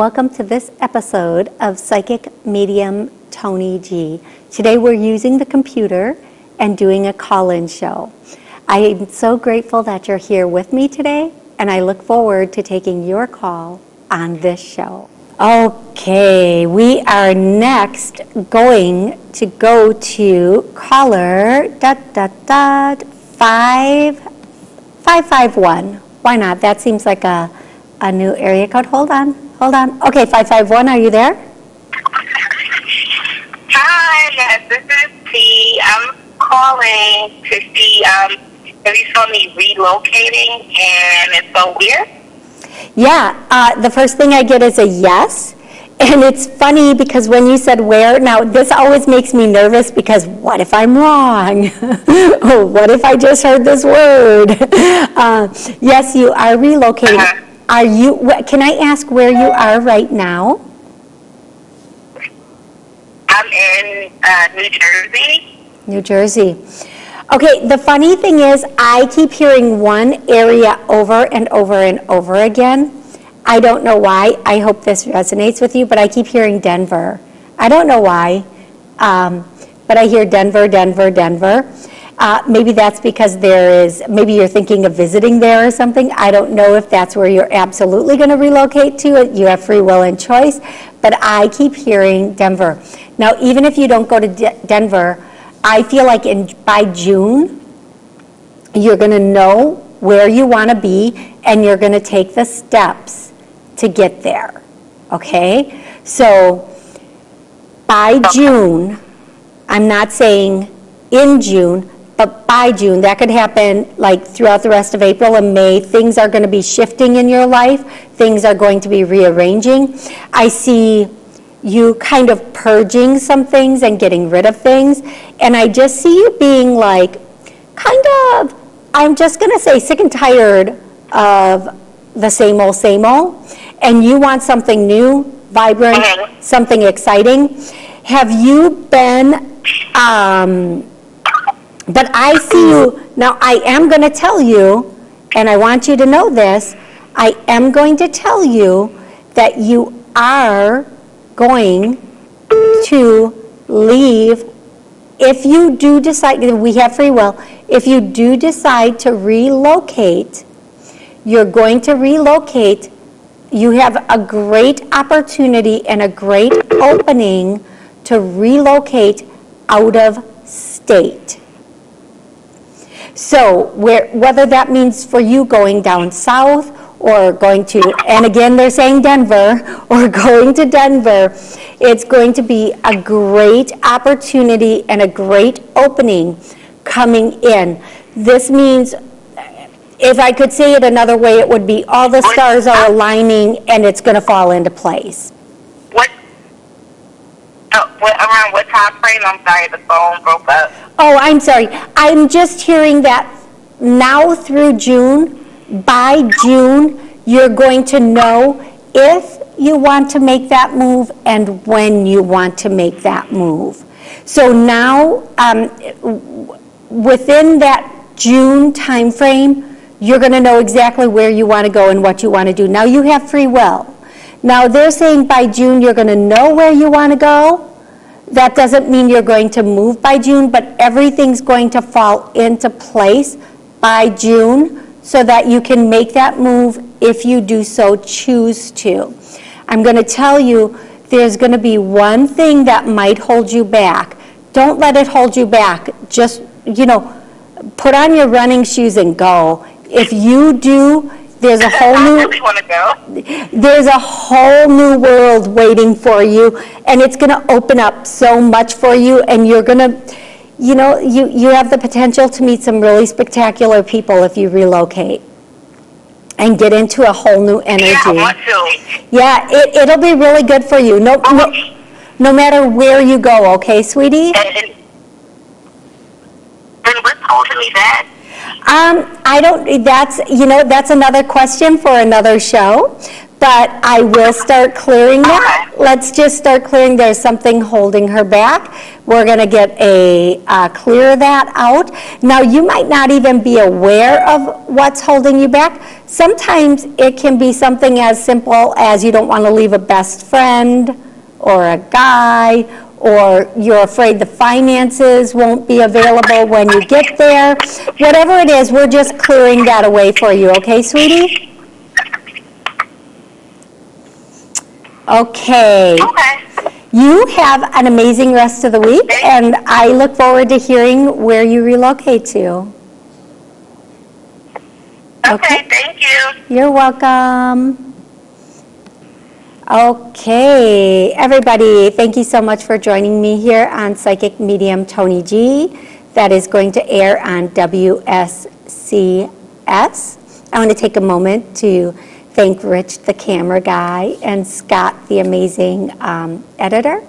Welcome to this episode of Psychic Medium Toni G. Today we're using the computer and doing a call in show. I am so grateful that you're here with me today, and I look forward to taking your call on this show. Okay, we are next going to go to caller dot dot dot five five five one. Why not? That seems like a a new area code. Hold on, hold on. Okay, 551, are you there? Hi, yes, this is T. I'm calling to see um, if you saw me relocating and it's so weird. Yeah, uh, the first thing I get is a yes. And it's funny because when you said where, now this always makes me nervous because what if I'm wrong? oh, what if I just heard this word? Uh, yes, you are relocating. Uh-huh. Are you, can I ask where you are right now? I'm in uh, New Jersey. New Jersey. Okay, the funny thing is, I keep hearing one area over and over and over again. I don't know why. I hope this resonates with you, but I keep hearing Denver. I don't know why, um, but I hear Denver, Denver, Denver. Uh, maybe that's because there is, maybe you're thinking of visiting there or something. I don't know if that's where you're absolutely going to relocate to. You have free will and choice, but I keep hearing Denver. Now, even if you don't go to De- Denver, I feel like in by June, you're going to know where you want to be and you're going to take the steps to get there. Okay? So by June, I'm not saying in June, but by June, that could happen like throughout the rest of April and May. Things are going to be shifting in your life, things are going to be rearranging. I see you kind of purging some things and getting rid of things. And I just see you being like, kind of, I'm just going to say, sick and tired of the same old, same old. And you want something new, vibrant, Mhm. something exciting. Have you been, um, but I see you, now I am going to tell you, and I want you to know this, I am going to tell you that you are going to leave if you do decide, we have free will, if you do decide to relocate, you're going to relocate, you have a great opportunity and a great opening to relocate out of state. So where, whether that means for you going down south or going to, and again, they're saying Denver, or going to Denver, it's going to be a great opportunity and a great opening coming in. This means, if I could say it another way, it would be all the stars are aligning and it's going to fall into place. What? Uh, what around what time frame? I'm sorry, the phone broke up. Oh, I'm sorry. I'm just hearing that now through June, by June, you're going to know if you want to make that move and when you want to make that move. So now, um, within that June timeframe, you're going to know exactly where you want to go and what you want to do. Now you have free will. Now they're saying by June you're going to know where you want to go. That doesn't mean you're going to move by June, but everything's going to fall into place by June so that you can make that move if you do so choose to. I'm going to tell you there's going to be one thing that might hold you back. Don't let it hold you back. Just, you know, put on your running shoes and go. If you do, there's a whole I new really want to go. there's a whole new world waiting for you and it's going to open up so much for you and you're going to you know you, you have the potential to meet some really spectacular people if you relocate and get into a whole new energy Yeah, I want to. yeah it, it'll be really good for you no, no no matter where you go okay sweetie And, and, and what told me that? Um, I don't, that's, you know, that's another question for another show. but I will start clearing that. Let's just start clearing, there's something holding her back. We're going to get a, uh, clear that out. Now, you might not even be aware of what's holding you back. Sometimes it can be something as simple as you don't want to leave a best friend or a guy, or you're afraid the finances won't be available when you get there. Whatever it is, we're just clearing that away for you, okay, sweetie? Okay. Okay. You have an amazing rest of the week, and I look forward to hearing where you relocate to. Okay. Okay, thank you. You're welcome. Okay, everybody, thank you so much for joining me here on Psychic Medium Toni G. That is going to air on WSCS. I want to take a moment to thank Rich, the camera guy, and Scott, the amazing um, editor.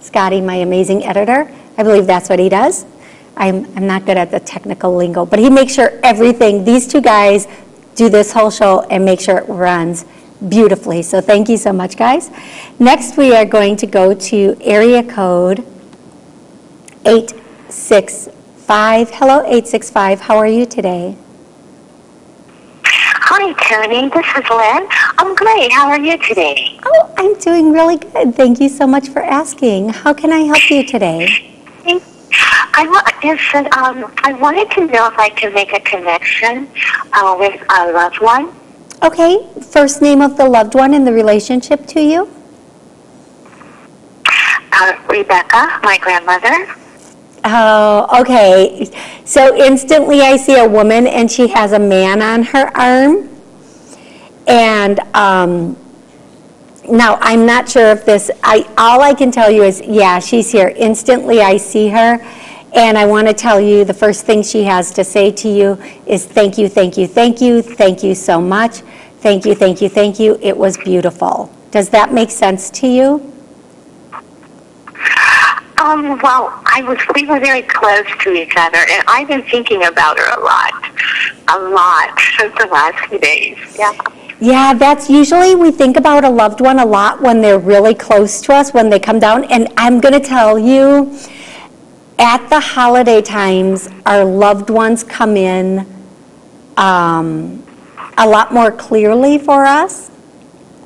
Scotty, my amazing editor. I believe that's what he does. I'm, I'm not good at the technical lingo, but he makes sure everything, these two guys do this whole show and make sure it runs beautifully. So thank you so much, guys. Next, we are going to go to area code 865. Hello, 865. How are you today? Hi, Toni. This is Lynn. I'm great. How are you today? Oh, I'm doing really good. Thank you so much for asking. How can I help you today? I, listen, um, I wanted to know if I could make a connection uh, with a loved one. Okay, first name of the loved one in the relationship to you? Uh, Rebecca, my grandmother. Oh, okay. So instantly I see a woman and she has a man on her arm. And um, now I'm not sure if this, I, all I can tell you is, yeah, she's here. Instantly I see her. And I want to tell you the first thing she has to say to you is thank you, thank you, thank you, thank you so much. Thank you, thank you, thank you. It was beautiful. Does that make sense to you? Um, well, I was. We were very close to each other, and I've been thinking about her a lot, a lot since the last few days. Yeah. Yeah, that's usually we think about a loved one a lot when they're really close to us, when they come down. And I'm going to tell you, at the holiday times, our loved ones come in um, a lot more clearly for us.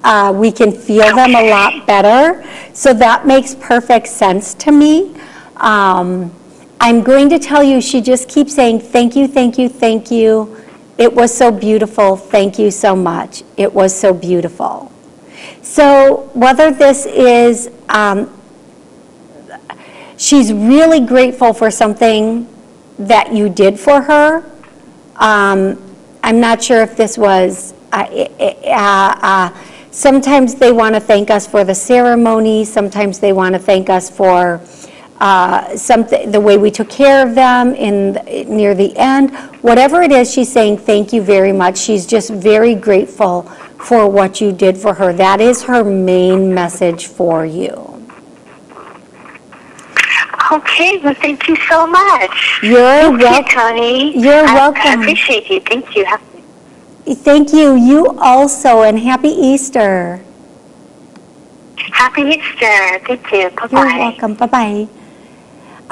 Uh, we can feel them a lot better. So that makes perfect sense to me. Um, I'm going to tell you, she just keeps saying, thank you, thank you, thank you. It was so beautiful. Thank you so much. It was so beautiful. So, whether this is, um, she's really grateful for something that you did for her. Um, I'm not sure if this was, uh, uh, uh, sometimes they want to thank us for the ceremony, sometimes they want to thank us for uh, something, the way we took care of them in near the end. Whatever it is, she's saying thank you very much. She's just very grateful for what you did for her. That is her main message for you. Okay. Well, thank you so much. You're Thank wel- you, Toni. You're I- I welcome. appreciate you. Thank you. Thank you. You also, and happy Easter. Happy Easter. Thank you. Bye bye. You're welcome. Bye bye.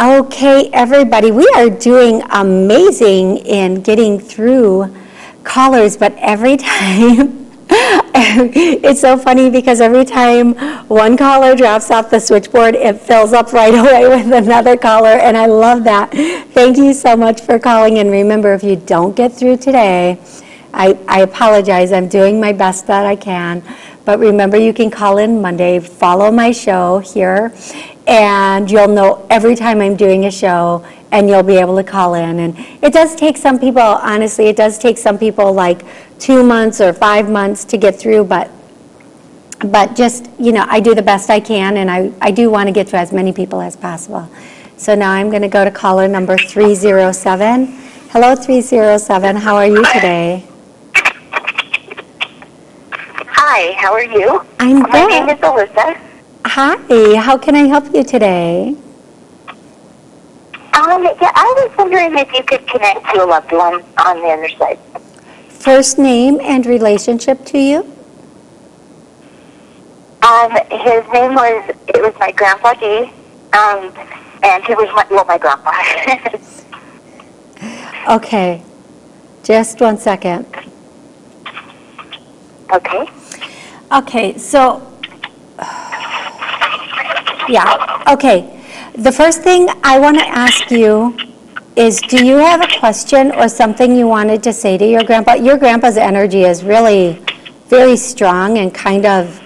Okay, everybody, we are doing amazing in getting through callers, but every time. it's so funny because every time one caller drops off the switchboard, it fills up right away with another caller, and I love that. Thank you so much for calling. And remember, if you don't get through today, I, I apologize. I'm doing my best that I can. But remember, you can call in Monday, follow my show here, and you'll know every time I'm doing a show, and you'll be able to call in. And it does take some people, honestly, it does take some people like two months or five months to get through, but but just, you know, I do the best I can, and I, I do want to get to as many people as possible. So now I'm going to go to caller number 307. Hello, 307. How are you today? Hi. How are you? I'm My name is Alyssa. Hi, how can I help you today? Um, yeah, I was wondering if you could connect to a loved one on the other side. First name and relationship to you? Um, his name was, it was my grandpa D. Um, and he was my, well, my grandpa. Okay, just one second. okay. Okay, so, yeah, okay. The first thing I want to ask you is, do you have a question or something you wanted to say to your grandpa? Your grandpa's energy is really very strong and kind of,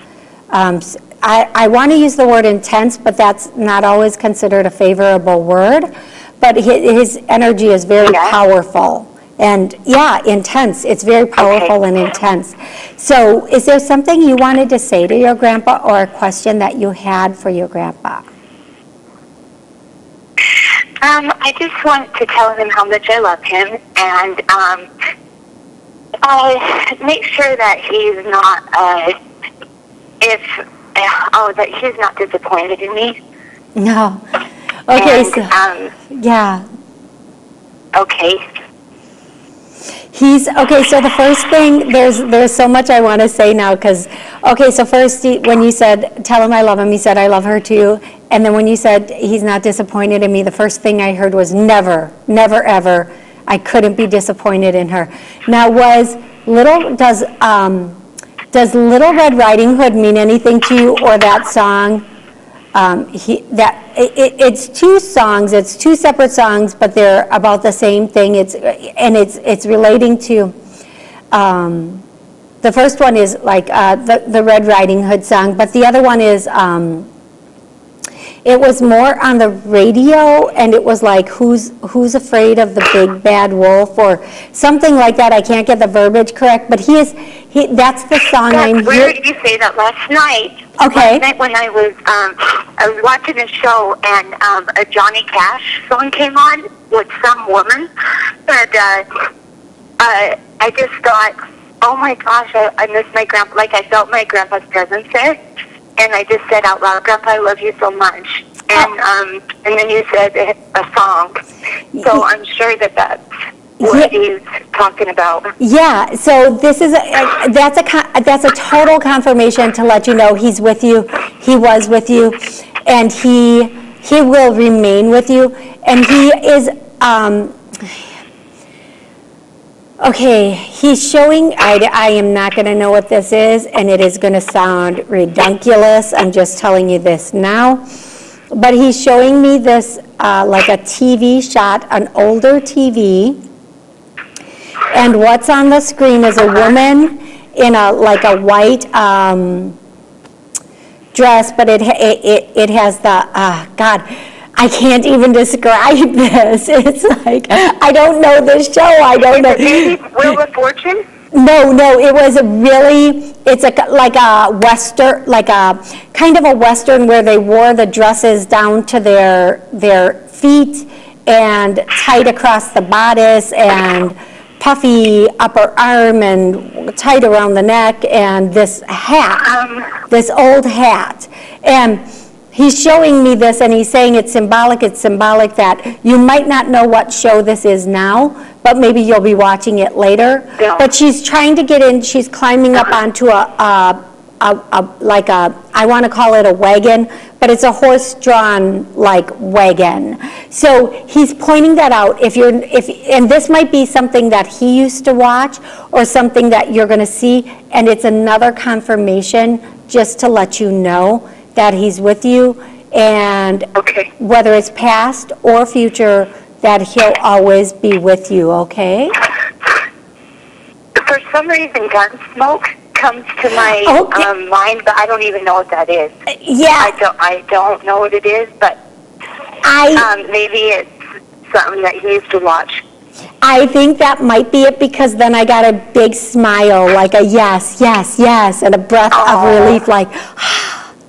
um, I, I want to use the word intense, but that's not always considered a favorable word. But his, his energy is very powerful. And yeah, intense. It's very powerful and intense. So, is there something you wanted to say to your grandpa or a question that you had for your grandpa? Um, I just want to tell him how much I love him and um, I make sure that he's not, uh, if, uh, oh, that he's not disappointed in me. No. Okay, and, so, um, yeah. okay. He's, okay, so the first thing, there's, there's so much I want to say now, because, okay, so first, he- when you said, tell him I love him, he said, I love her too. And then when you said, he's not disappointed in me, the first thing I heard was, never, never, ever. I couldn't be disappointed in her. Now, was Little, does, um, does Little Red Riding Hood mean anything to you, or that song? Um, he, that, it, it- it's two songs, it's two separate songs, but they're about the same thing. It's, and it's, it's relating to, um, the first one is like, uh, the, the Red Riding Hood song, but the other one is, um, it was more on the radio, and it was like, who's, who's afraid of the big bad wolf, or something like that. I can't get the verbiage correct, but he is, he, that's the song I'm where did you say that last night? Okay. Last night when I was, um, I was watching a show and um, a Johnny Cash song came on with some woman, and uh, uh, I just thought, oh my gosh, I, I miss my grandpa. Like I felt my grandpa's presence there, and I just said out loud, Grandpa, I love you so much. And um, and then you said a, a song, so I'm sure that that's what Yeah. he's talking about. Yeah, so this is, a a- that's a, that's a total confirmation to let you know he's with you, he was with you, and he, he will remain with you, and he is, um, okay, he's showing, I, I am not gonna know what this is, and it is gonna sound redunculous, I'm just telling you this now. But he's showing me this, uh, like a TV shot, an older TV, and what's on the screen is a woman in a, like a white um, dress, but it, it, it- it has the, uh, God, I can't even describe this. It's like, I don't know this show, I don't know. Wheel of Fortune? No, no, it was a really, it's a, like a western, like a, kind of a western where they wore the dresses down to their, their feet and tight across the bodice and puffy upper arm and tight around the neck and this hat, um. this old hat. And he's showing me this and he's saying it's symbolic, it's symbolic that you might not know what show this is now, but maybe you'll be watching it later. Yeah. But she's trying to get in, she's climbing up uh-huh. onto a, a, a, a like a, I want to call it a wagon, but it's a horse-drawn like wagon. So he's pointing that out. If you're, if, and this might be something that he used to watch or something that you're going to see, and it's another confirmation just to let you know that he's with you and Okay. whether it's past or future, that he'll always be with you, okay? For some reason, Gunsmoke comes to my Okay. um, mind, but I don't even know what that is. I Yeah, don't. I don't know what it is, but I, um, maybe it's something that he used to watch. I think that might be it because then I got a big smile, like a yes, yes, yes, and a breath of relief, like,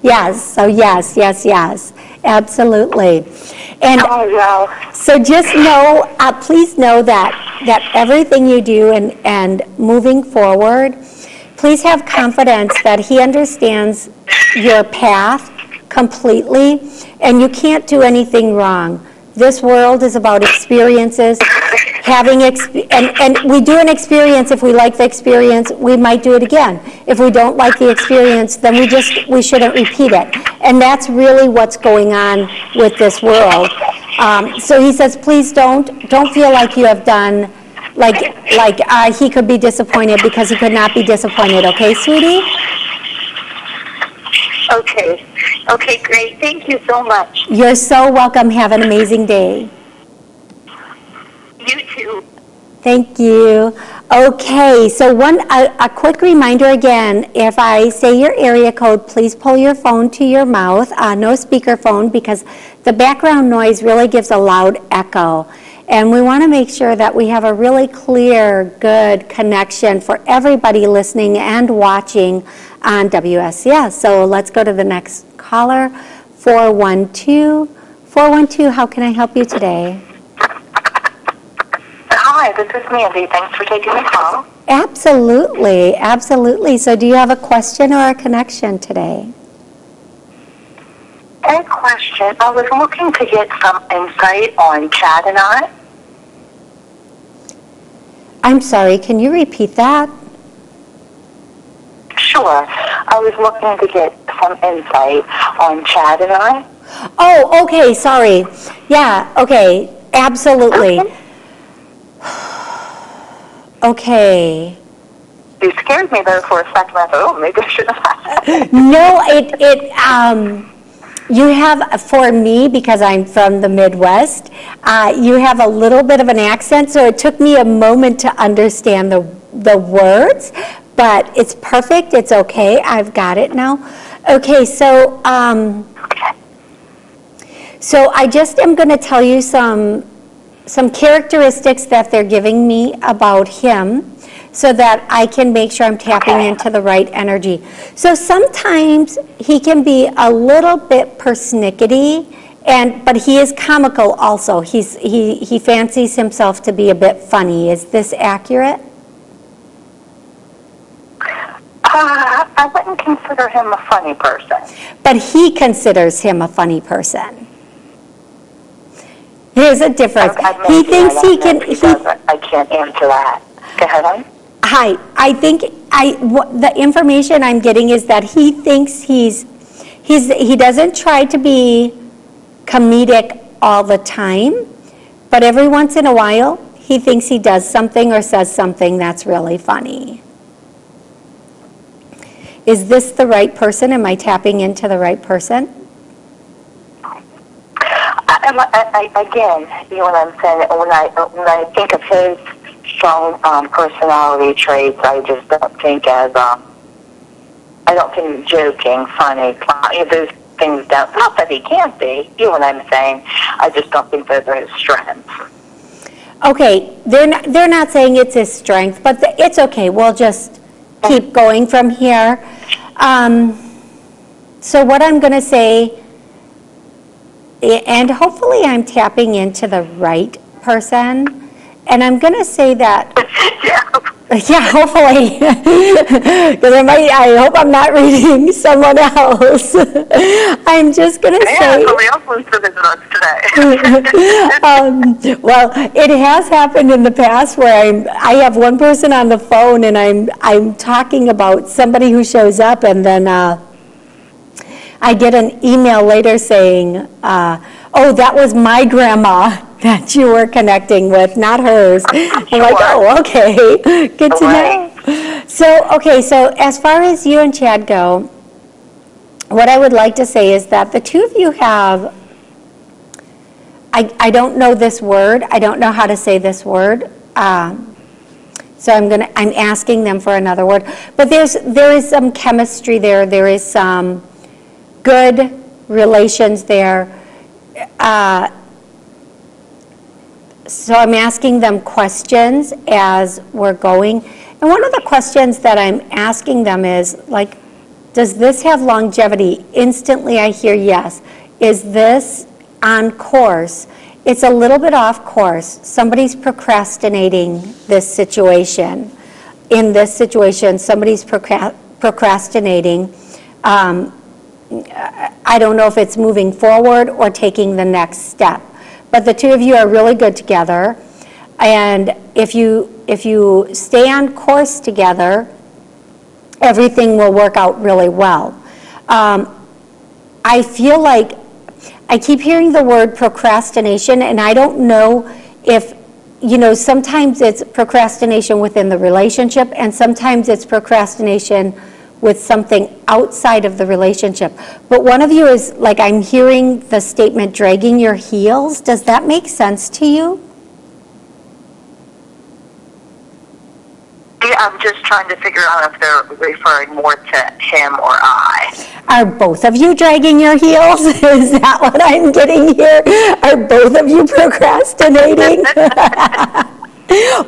yes, so yes, yes, yes, absolutely. And Oh wow! So just know, uh, please know that, that everything you do and, and moving forward, please have confidence that he understands your path completely, and you can't do anything wrong. This world is about experiences. Having, exp- and, and we do an experience, if we like the experience, we might do it again. If we don't like the experience, then we just, we shouldn't repeat it. And that's really what's going on with this world. Um, So he says, please don't, don't feel like you have done, like, like uh, he could be disappointed because he could not be disappointed, okay, sweetie? Okay. Okay, great. Thank you so much. You're so welcome, have an amazing day. You too. Thank you. Okay, so one, a, a quick reminder again, if I say your area code, please pull your phone to your mouth, uh, no speakerphone, because the background noise really gives a loud echo. And we want to make sure that we have a really clear, good connection for everybody listening and watching on WSCS. So let's go to the next caller, 412. 412, how can I help you today? Hi, this is Mandy. Thanks for taking the call. Absolutely, absolutely. So do you have a question or a connection today? A question. I was looking to get some insight on Chad and I. I'm sorry, can you repeat that? Sure. I was looking to get some insight on Chad and I. Oh, okay, sorry. Yeah, okay, absolutely. Okay. You scared me there for a second. I thought, oh, maybe I should have. No, it, it, um, you have, for me, because I'm from the Midwest, uh, you have a little bit of an accent, so it took me a moment to understand the, the words, but it's perfect, it's okay, I've got it now. Okay, so, um, so I just am going to tell you some, some characteristics that they're giving me about him so that I can make sure I'm tapping into the right energy. So sometimes he can be a little bit persnickety, and but he is comical also. He's he he fancies himself to be a bit funny. Is this accurate? Uh, I wouldn't consider him a funny person. But he considers him a funny person. There's a difference. I- I- He thinks he can. he I can't answer that. Go ahead, hon. Hi, I think I, the information I'm getting is that he thinks he's, he's, he doesn't try to be comedic all the time, but every once in a while, he thinks he does something or says something that's really funny. Is this the right person? Am I tapping into the right person? I, I, I, again, you know what I'm saying? When I when I think of his strong um, personality traits, I just don't think as um, I don't think joking, funny, cl- those things don't. Not that he can't be. You know what I'm saying? I just don't think those are his strengths. Okay, they're not, they're not saying it's his strength, but the- it's okay, we'll just keep going from here. Um, So what I'm going to say, and hopefully I'm tapping into the right person, and I'm going to say that yeah. yeah, hopefully. Because I might, I hope I'm not reading someone else. I'm just going to Yeah, say. somebody else wants to visit us today. um, well, it has happened in the past where I'm, I have one person on the phone and I'm, I'm talking about somebody who shows up and then uh, I get an email later saying, uh, oh, that was my grandma that you were connecting with, not hers. I'm like, oh, okay, good to know. So, okay, so as far as you and Chad go, what I would like to say is that the two of you have I, I don't know this word. I don't know how to say this word. Um, so I'm gonna, I'm asking them for another word. But there's, there is some chemistry there. There is some good relations there. Uh, so I'm asking them questions as we're going. And one of the questions that I'm asking them is like, does this have longevity? Instantly I hear yes. Is this on course? It's a little bit off course. Somebody's procrastinating this situation. In this situation, somebody's procrastinating. Um, I don't know if it's moving forward or taking the next step. But the two of you are really good together. And if you, if you stay on course together, everything will work out really well. Um, I feel like, I keep hearing the word procrastination, and I don't know if, you know, sometimes it's procrastination within the relationship, and sometimes it's procrastination with something outside of the relationship. But one of you is, like, I'm hearing the statement dragging your heels. Does that make sense to you? Yeah, I'm just trying to figure out if they're referring more to him or I. Are both of you dragging your heels? Is that what I'm getting here? Are both of you procrastinating?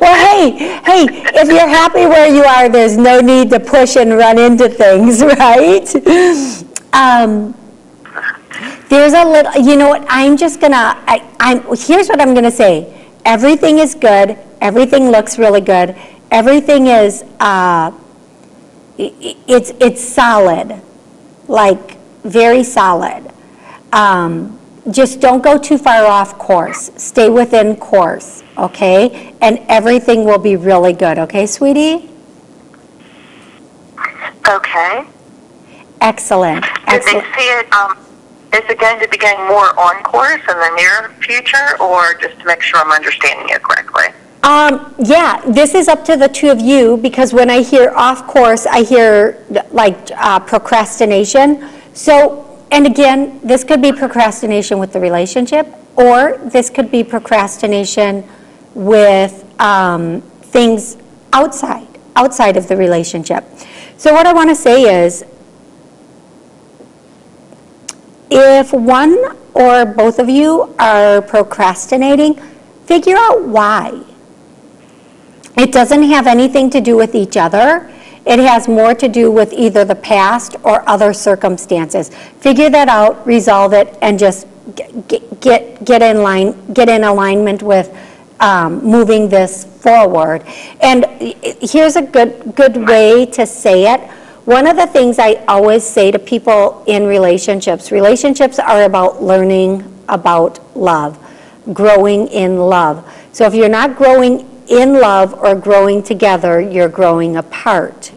well, hey, hey, if you're happy where you are, there's no need to push and run into things, right? Um, there's a little, you know what? I'm just gonna. I, I'm. Here's what I'm gonna say. Everything is good. Everything looks really good everything is uh, it's it's solid, like very solid. Um, just don't go too far off course. Stay within course, okay? And everything will be really good, okay, sweetie? Okay. Excellent. Did Excellent. they see it? Um, is it going to be getting more on course in the near future, or just to make sure I'm understanding it correctly? Um, yeah, this is up to the two of you because when I hear off course, I hear like uh, procrastination. So, and again, this could be procrastination with the relationship, or this could be procrastination with um, things outside, outside of the relationship. So, what I want to say is if one or both of you are procrastinating, figure out why. It doesn't have anything to do with each other. It has more to do with either the past or other circumstances. Figure that out, resolve it, and just get, get, get in line, get in alignment with um, moving this forward. And here's a good, good way to say it. One of the things I always say to people in relationships, relationships are about learning about love, growing in love. So if you're not growing in love or growing together, you're growing apart.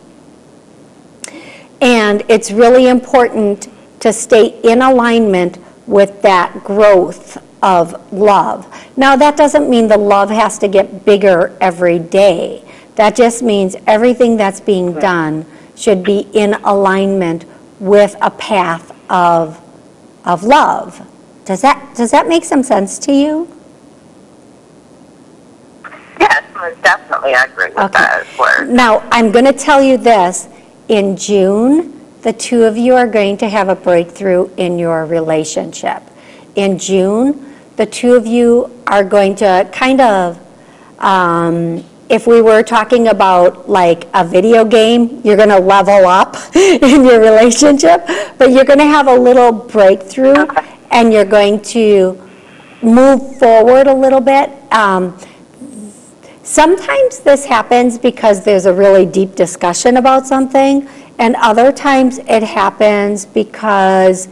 And it's really important to stay in alignment with that growth of love. Now, that doesn't mean the love has to get bigger every day. That just means everything that's being done should be in alignment with a path of, of love. Does that, does that make some sense to you? definitely I agree with Okay. that. Now, I'm going to tell you this. In June, the two of you are going to have a breakthrough in your relationship. In June, the two of you are going to kind of, um, if we were talking about like a video game, you're going to level up in your relationship, but you're going to have a little breakthrough Okay. and you're going to move forward a little bit. Um, Sometimes this happens because there's a really deep discussion about something, and other times it happens because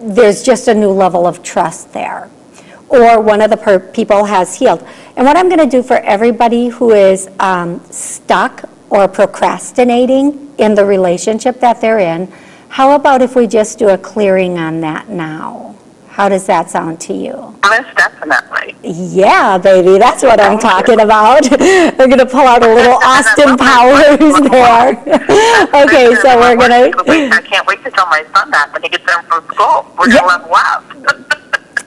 there's just a new level of trust there, or one of the per- people has healed. And what I'm going to do for everybody who is um, stuck or procrastinating in the relationship that they're in, how about if we just do a clearing on that now? How does that sound to you? Most definitely. Yeah, baby, that's what I'm talking about. we're gonna pull out a little Austin Powers there. okay, so we're gonna. I can't wait to tell my son that when he gets home from school. We're gonna level up.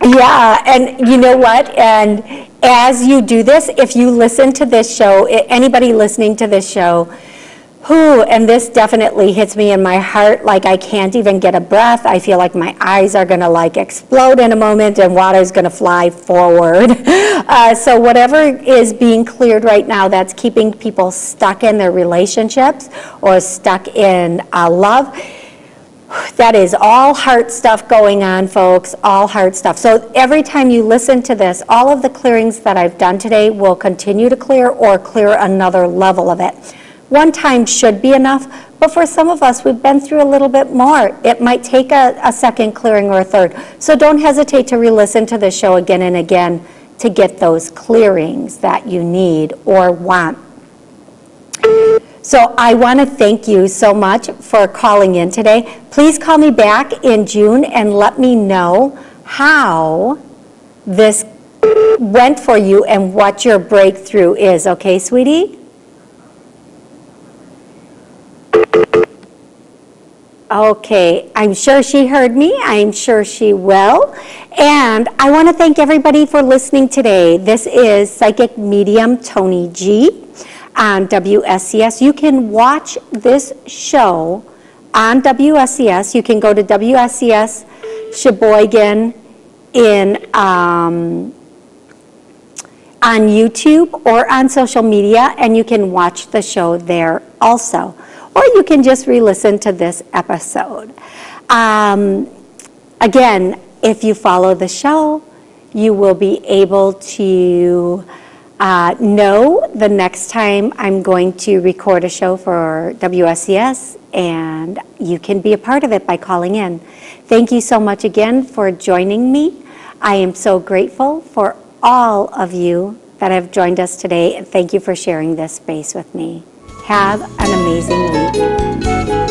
Yeah, and you know what? And as you do this, if you listen to this show, anybody listening to this show, who, and this definitely hits me in my heart, like I can't even get a breath. I feel like my eyes are gonna like explode in a moment and water's gonna fly forward. Uh, so whatever is being cleared right now that's keeping people stuck in their relationships or stuck in uh, love, that is all heart stuff going on, folks, all heart stuff. So every time you listen to this, all of the clearings that I've done today will continue to clear or clear another level of it. One time should be enough, but for some of us, we've been through a little bit more. It might take a, a second clearing or a third. So don't hesitate to re-listen to this show again and again to get those clearings that you need or want. So I want to thank you so much for calling in today. Please call me back in June and let me know how this went for you and what your breakthrough is, okay, sweetie? Okay, I'm sure she heard me. I'm sure she will. And I want to thank everybody for listening today. This is Psychic Medium Toni G on WSCS. You can watch this show on WSCS. You can go to WSCS Sheboygan in um, on YouTube or on social media, and you can watch the show there also or you can just re-listen to this episode. Um, again, if you follow the show, you will be able to uh, know the next time I'm going to record a show for WSCS, and you can be a part of it by calling in. Thank you so much again for joining me. I am so grateful for all of you that have joined us today, and thank you for sharing this space with me. Have an amazing week.